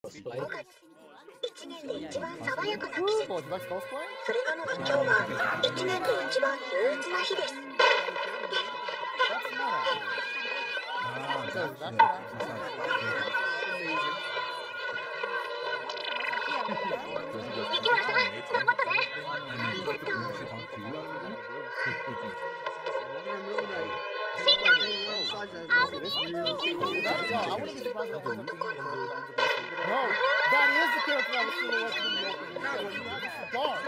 5 1年で一番爽やかな季節それなのに今日は1年で一番憂鬱な日です行きましょう頑張ったねありがとうしんちゃ No, that is the character I was silhouetted in the opening. Not a dog.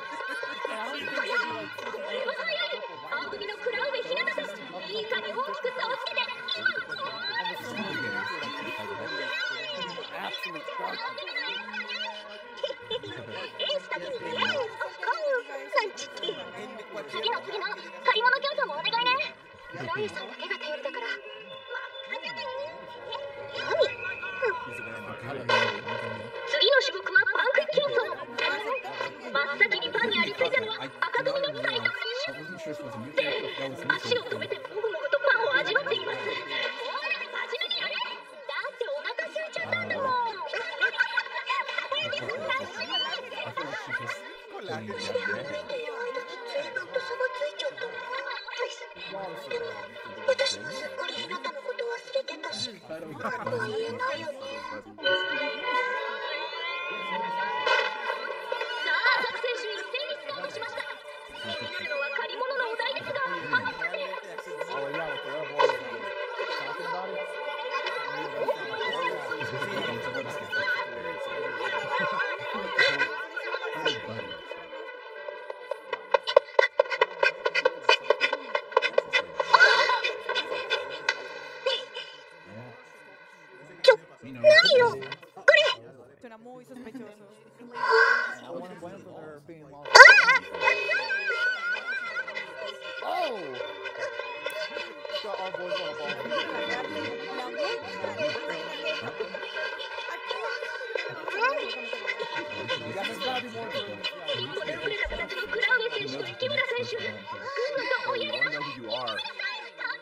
選手と池村選手、群馬とおやりな、池村さん、頑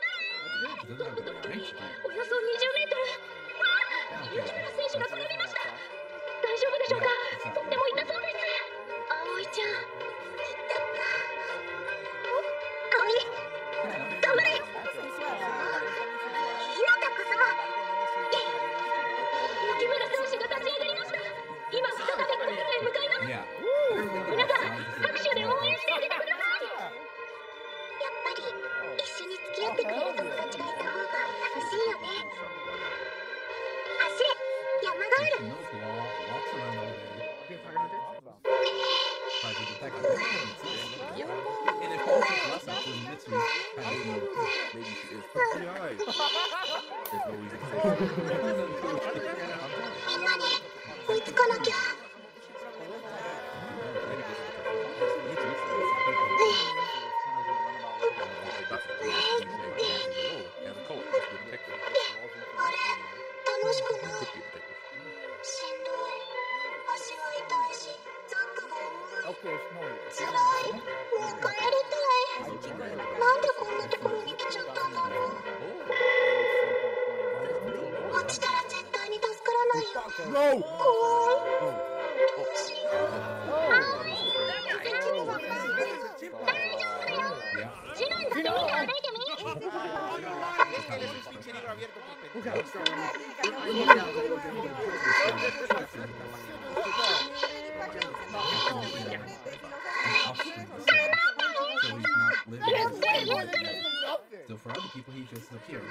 張れ。およそ20ってくれる友達もいる方が欲しいよね。走れ山ガール There's no reason to say people he just appeared.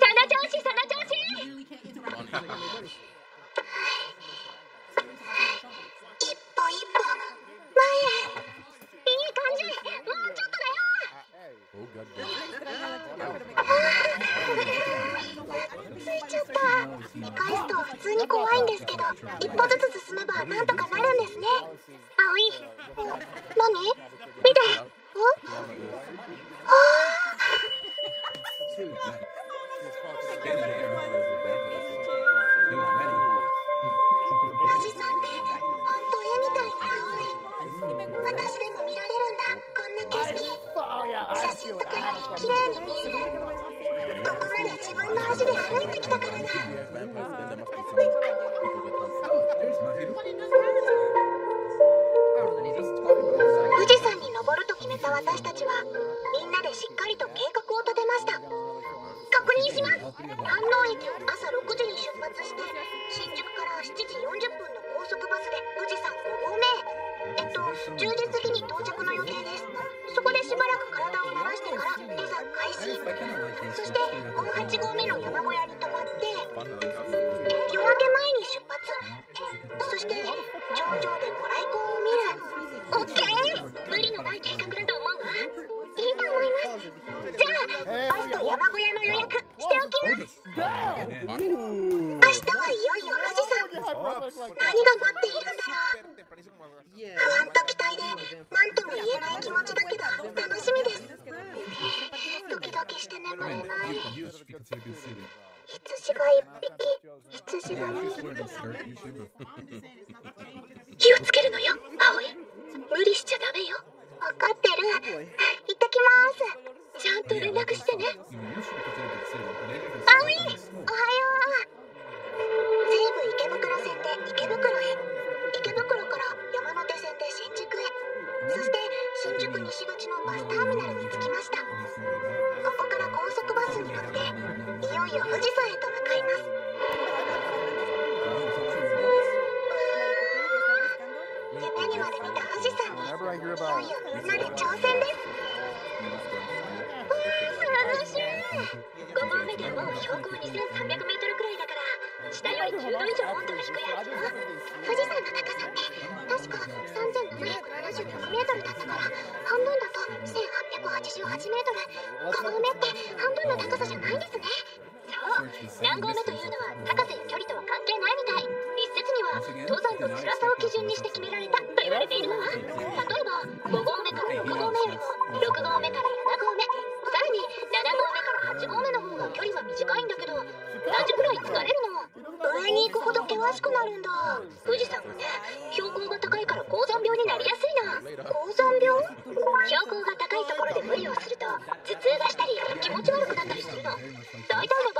Sanajoshi! Sanajoshi! 怖いんですけど一歩ずつ進めばなんとかなるんですね葵何見てあしっかりと計画を立てました。確認します。安納駅を朝6時に出発して新宿から7時40分の高速バスで富士山5合目えっと10時過ぎに到着の予定です。そこでしばらく体を慣らしてから下山開始。そして本8合目の山小屋に泊まって夜明け前に出発。そして頂上でもら明日はいよいよ富士山何が待っているんだろう不安と期待で何とも言えない気持ちだけど楽しみですドキドキして眠れない羊が一匹羊が2匹気をつけるのよ葵無理しちゃダメよ分かってる行ってきますちゃんと連絡してね。葵おはよう。西武池袋線で池袋へ池袋から山手線で新宿へ。そして新宿西口のバスターミナルに着きました。ここから高速バスに乗っていよいよ富士山大体の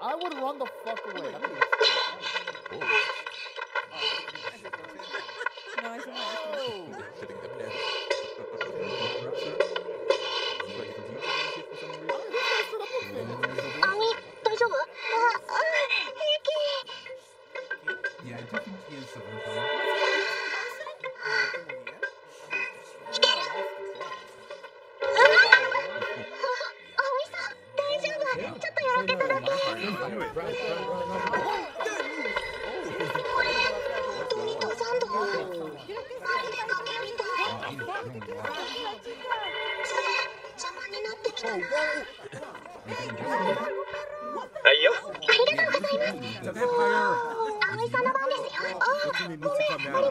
I would run the fuck away. 你你吃饭没了？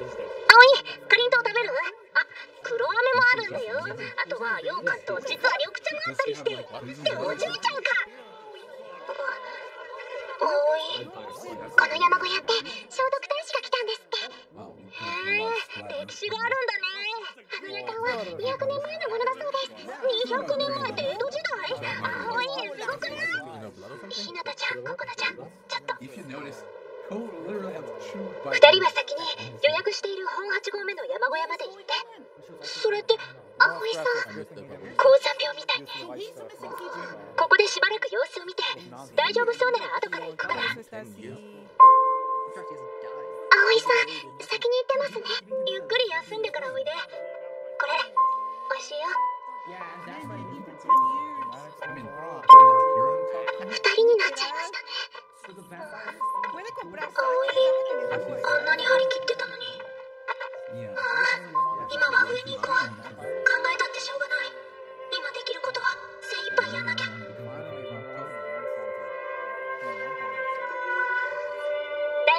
葵かりんとう食べる？あ黒飴もあるんだよ。あとは羊羹と実は緑茶もあったりして。っておじいちゃんか。葵この山小屋って消毒大使が来たんですって。へえ歴史があるんだね。あの夜間は200年前のものだそうです。200年前って江戸時代？葵すごくない？ひ?なたちゃんここなちゃんちょっと。二人は先にしている本8合目の山小屋まで行ってそれって葵さん高山病みたい Used to like the fucking ここでしばらく様子を見て大丈夫そうなら後から行くから。葵さん先に行ってますね。ゆっくり休んでからおいで。これ美味しいよ I mean, you're 二人になっちゃいましたね。葵あんなに張り切って今は上に行こう考えたってしょうがない。今できることは精一杯やんなきゃ。大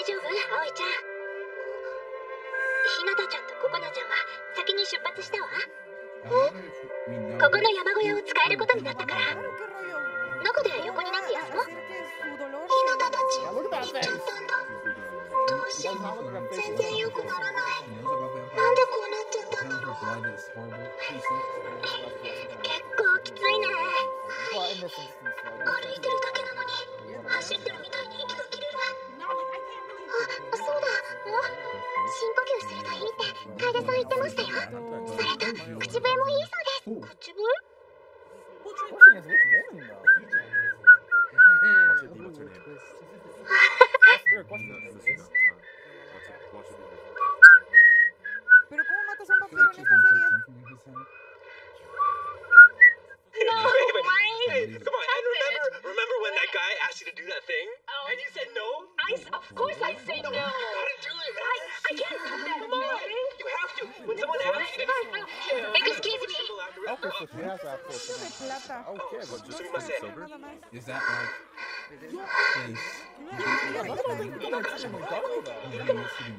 丈夫？葵ちゃん。ひなたちゃんとココナちゃんは先に出発したわ。ここの山小屋を使えることになったから。こで横になって休もう Hacer que su dolor ひなたたち行っちゃっ.たんだ。どうしよう.全然良くならないきついね歩いてるだ。けなのに走ってるみたいに息が切れるあそうだ深呼吸するといいって楓さん言ってましたよ。それと口笛もいいそ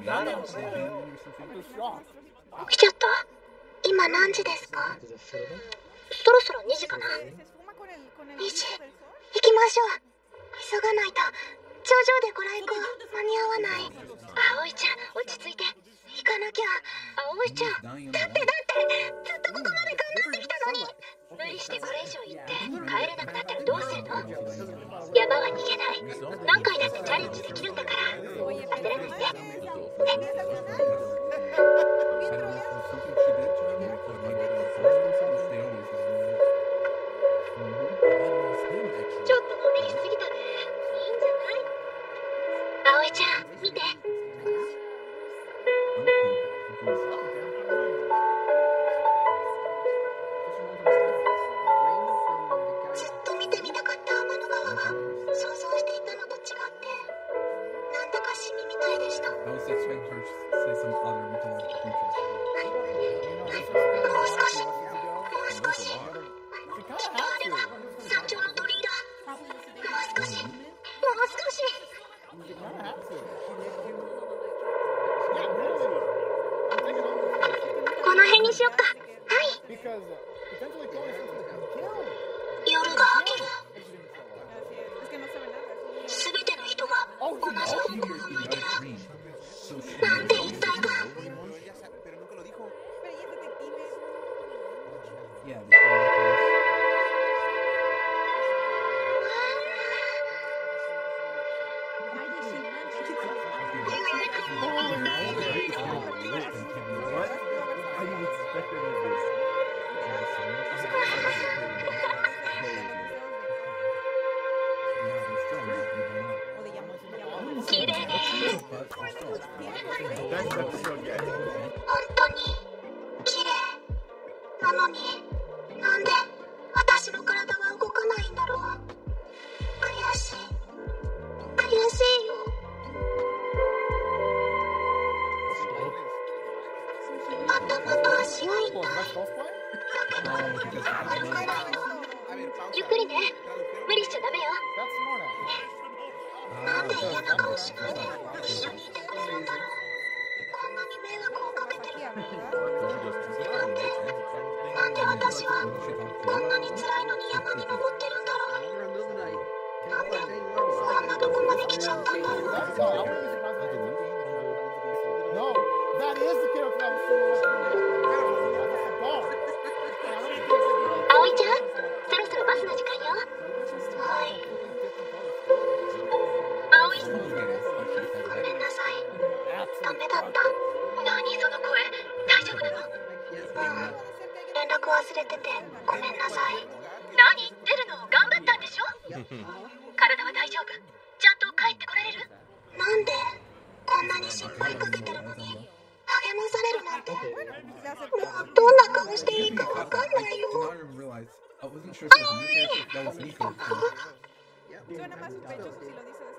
That just shocked. 来ちゃった今何時ですかそろそろ2時かな Se esfuma con el, con el Dice. brillo del sol. 行きましょう急がないと頂上でご来光間に合わない葵ちゃん落ち着いて行かなきゃ葵ちゃんだってだってずっとここまでのに。無理してこれ以上行って帰れなくなったらどうするの山は逃げない何回だってチャレンジできるんだから Oye, 焦ら Those extinct say some other mythological creatures. のになんで私の体は動かないんだろう？悔しい。悔しいよ。頭と足が痛い。is that cosplay? ゆっくりね。無理しちゃダメよ.なんで嫌な顔しないで一緒にいてくれるんだろう？こんなに迷惑をかけてる。Aquí, 私はこんなに辛いのに山に登ってるんだろうなんでこんなとこまで来ちゃったんだろう Sure. Suena más sospechoso si lo dice